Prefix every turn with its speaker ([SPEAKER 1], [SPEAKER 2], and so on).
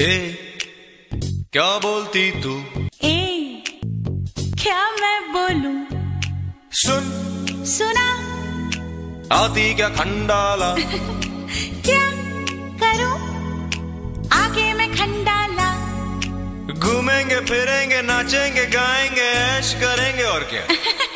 [SPEAKER 1] ए क्या बोलती तू?
[SPEAKER 2] ए क्या मैं बोलूँ?
[SPEAKER 1] सुन।
[SPEAKER 2] सुना।
[SPEAKER 1] आती क्या खंडाला?
[SPEAKER 2] क्या करूँ? आगे मैं खंडाला।
[SPEAKER 1] घूमेंगे फिरेंगे नाचेंगे गाएँगे ऐश करेंगे और क्या?